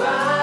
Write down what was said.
Bye.